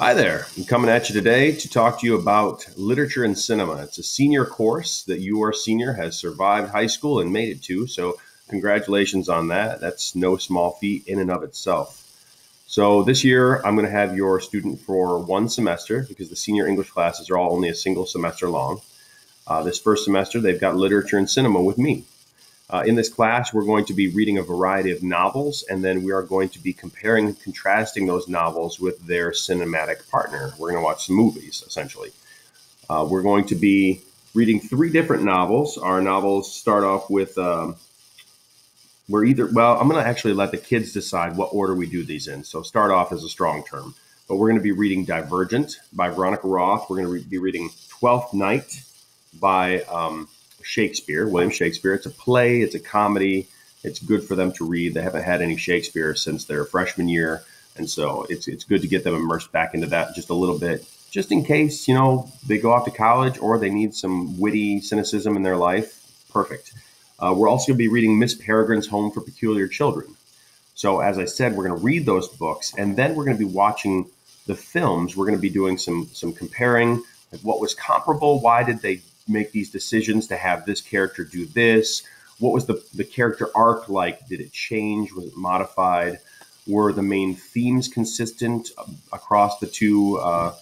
Hi there. I'm coming at you today to talk to you about literature and cinema. It's a senior course that you, senior, has survived high school and made it to. So, congratulations on that. That's no small feat in and of itself. So, this year I'm going to have your student for one semester because the senior English classes are all only a single semester long. Uh, this first semester, they've got literature and cinema with me. Uh, in this class, we're going to be reading a variety of novels, and then we are going to be comparing and contrasting those novels with their cinematic partner. We're going to watch some movies, essentially. Uh, we're going to be reading three different novels. Our novels start off with, um, we're either, well, I'm going to actually let the kids decide what order we do these in. So, start off is a strong term, but we're going to be reading Divergent by Veronica Roth. We're going to re- be reading Twelfth Night by, um, Shakespeare, William Shakespeare. It's a play, it's a comedy. It's good for them to read. They haven't had any Shakespeare since their freshman year. And so it's it's good to get them immersed back into that just a little bit, just in case, you know, they go off to college or they need some witty cynicism in their life. Perfect. Uh, we're also going to be reading Miss Peregrine's Home for Peculiar Children. So, as I said, we're going to read those books and then we're going to be watching the films. We're going to be doing some some comparing, like what was comparable, why did they make these decisions to have this character do this? What was the, the character arc like? Did it change? Was it modified? Were the main themes consistent across the two uh,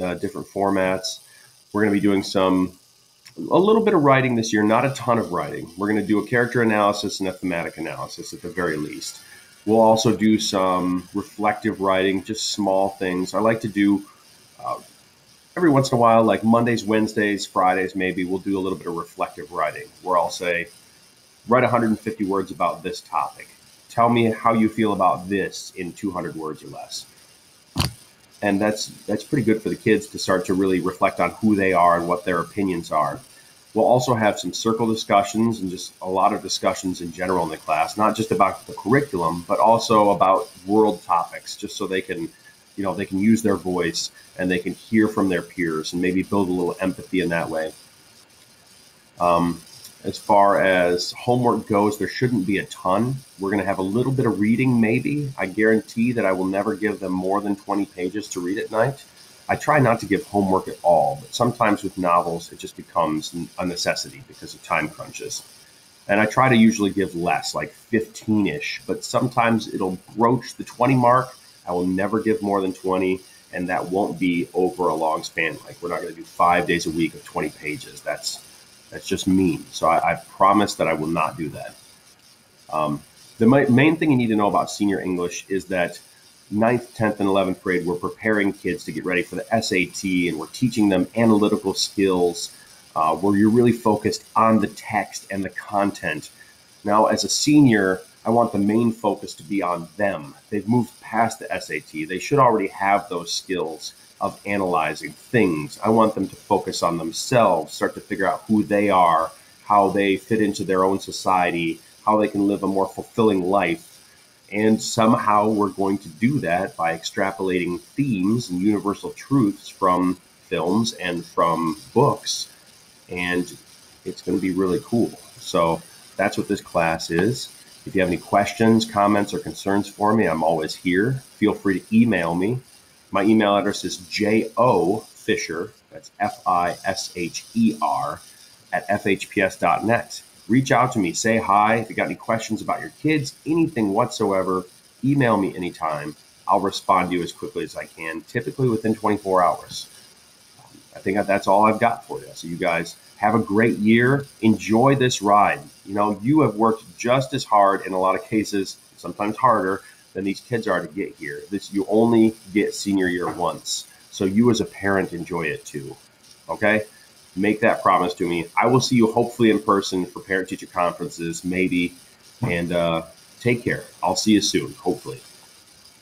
uh, different formats? We're going to be doing some, a little bit of writing this year, not a ton of writing. We're going to do a character analysis and a thematic analysis at the very least. We'll also do some reflective writing, just small things. I like to do uh, every once in a while, like Mondays, Wednesdays, Fridays, maybe we'll do a little bit of reflective writing where I'll say, write 150 words about this topic. Tell me how you feel about this in 200 words or less. And that's that's pretty good for the kids to start to really reflect on who they are and what their opinions are. We'll also have some circle discussions and just a lot of discussions in general in the class, not just about the curriculum, but also about world topics, just so they can you know they can use their voice and they can hear from their peers and maybe build a little empathy in that way. Um, as far as homework goes, there shouldn't be a ton. We're going to have a little bit of reading, maybe. I guarantee that I will never give them more than 20 pages to read at night. I try not to give homework at all, but sometimes with novels, it just becomes a necessity because of time crunches. And I try to usually give less, like 15 ish, but sometimes it'll broach the 20 mark I will never give more than 20, and that won't be over a long span. Like we're not going to do five days a week of 20 pages. That's that's just mean. So I, I promise that I will not do that. Um, the main thing you need to know about senior English is that ninth, 10th, and 11th grade, we're preparing kids to get ready for the SAT and we're teaching them analytical skills uh, where you're really focused on the text and the content. Now, as a senior, I want the main focus to be on them. They've moved past the SAT. They should already have those skills of analyzing things. I want them to focus on themselves, start to figure out who they are, how they fit into their own society, how they can live a more fulfilling life. And somehow we're going to do that by extrapolating themes and universal truths from films and from books. And it's going to be really cool. So that's what this class is. If you have any questions, comments, or concerns for me, I'm always here. Feel free to email me. My email address is jo fisher, that's F I S H E R, at fhps.net. Reach out to me, say hi. If you got any questions about your kids, anything whatsoever, email me anytime. I'll respond to you as quickly as I can, typically within 24 hours. I think that's all I've got for you. So, you guys have a great year. Enjoy this ride. You know, you have worked just as hard in a lot of cases, sometimes harder than these kids are to get here. This you only get senior year once. So you as a parent enjoy it too. Okay? Make that promise to me. I will see you hopefully in person for parent teacher conferences, maybe. And uh, take care. I'll see you soon, hopefully.